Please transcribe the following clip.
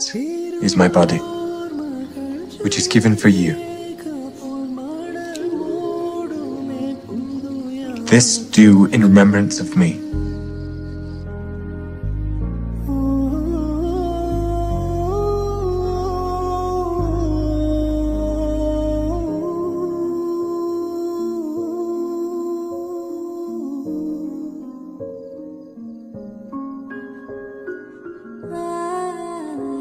is my body, which is given for you. This do in remembrance of me.